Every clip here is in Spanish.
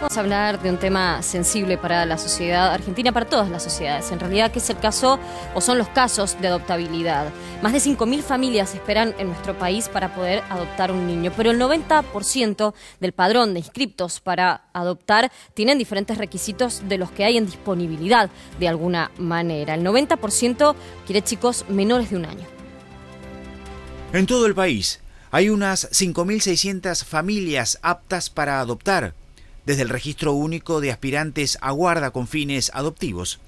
Vamos a hablar de un tema sensible para la sociedad argentina, para todas las sociedades, en realidad, que es el caso o son los casos de adoptabilidad. Más de 5.000 familias esperan en nuestro país para poder adoptar un niño, pero el 90% del padrón de inscriptos para adoptar tienen diferentes requisitos de los que hay en disponibilidad de alguna manera. El 90% quiere chicos menores de un año. En todo el país hay unas 5.600 familias aptas para adoptar desde el Registro Único de Aspirantes a Guarda con fines adoptivos.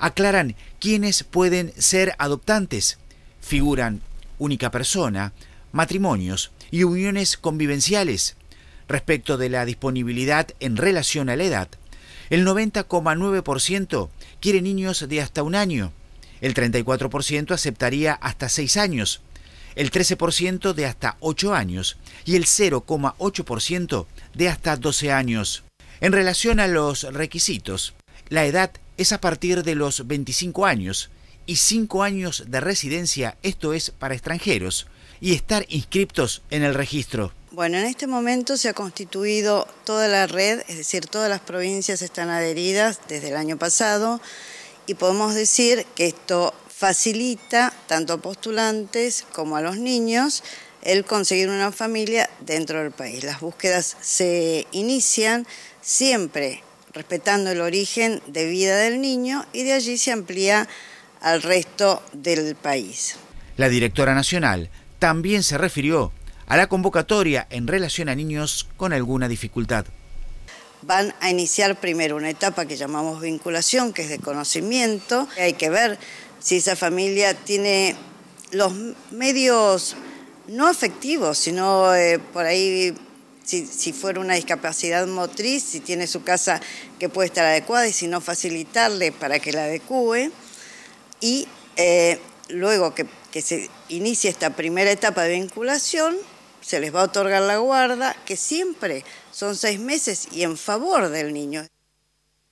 Aclaran quiénes pueden ser adoptantes. Figuran única persona, matrimonios y uniones convivenciales. Respecto de la disponibilidad en relación a la edad, el 90,9% quiere niños de hasta un año, el 34% aceptaría hasta seis años, el 13% de hasta 8 años y el 0,8% de hasta 12 años. En relación a los requisitos, la edad es a partir de los 25 años y 5 años de residencia, esto es para extranjeros, y estar inscriptos en el registro. Bueno, en este momento se ha constituido toda la red, es decir, todas las provincias están adheridas desde el año pasado y podemos decir que esto facilita tanto a postulantes como a los niños el conseguir una familia dentro del país. Las búsquedas se inician siempre respetando el origen de vida del niño y de allí se amplía al resto del país. La directora nacional también se refirió a la convocatoria en relación a niños con alguna dificultad. Van a iniciar primero una etapa que llamamos vinculación, que es de conocimiento. Hay que ver si esa familia tiene los medios no afectivos, sino eh, por ahí si, fuera una discapacidad motriz, si tiene su casa que puede estar adecuada y si no facilitarle para que la adecue. Y eh, luego que, que se inicie esta primera etapa de vinculación, se les va a otorgar la guarda, que siempre son seis meses y en favor del niño.